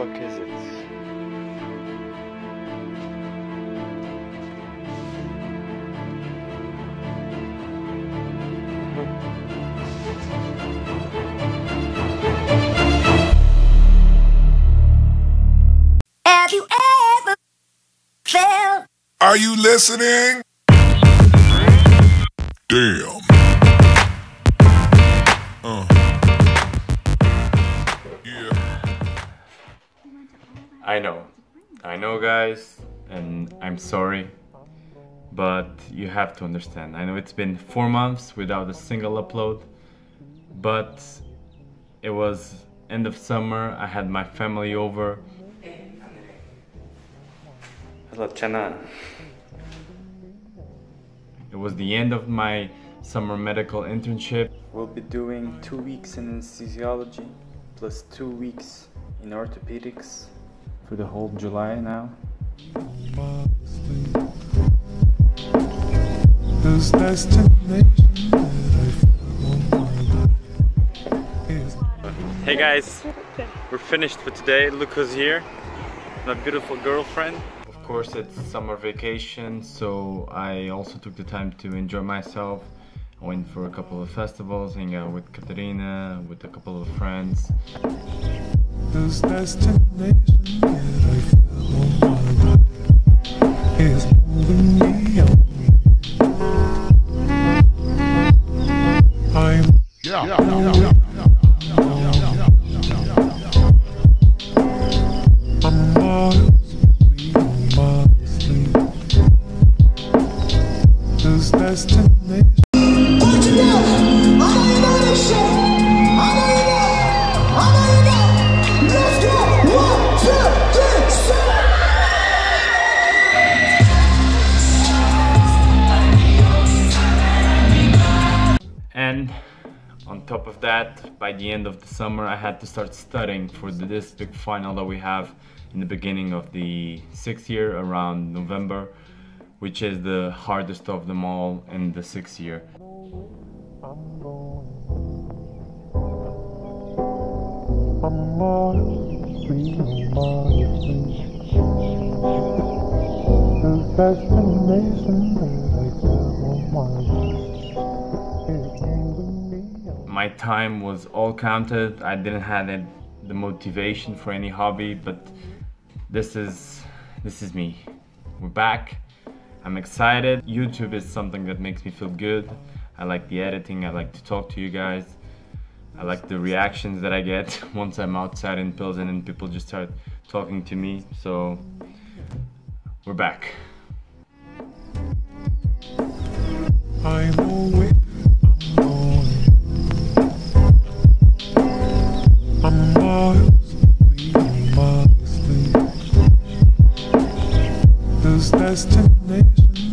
fuck is it? Have you ever felt Are you listening? Damn. Uh. I know. I know, guys, and I'm sorry. But you have to understand. I know it's been four months without a single upload, but it was end of summer. I had my family over. Hello, Chana. It was the end of my summer medical internship. We'll be doing two weeks in anesthesiology plus two weeks in orthopedics for the whole July now. This destination that I feel on my life is Hey guys, we're finished for today. Luca's here, my beautiful girlfriend. Of course, it's summer vacation, so I also took the time to enjoy myself. I went for a couple of festivals, hang out with Katerina, with a couple of friends. this destination that I And on top of that, by the end of the summer, I had to start studying for the, this big final that we have in the beginning of the sixth year around November, which is the hardest of them all in the sixth year. My time was all counted. I didn't have the motivation for any hobby, but this is this is me. We're back. I'm excited. YouTube is something that makes me feel good. I like the editing. I like to talk to you guys. I like the reactions that I get once I'm outside in Pilsen and people just start talking to me. So we're back. was destination.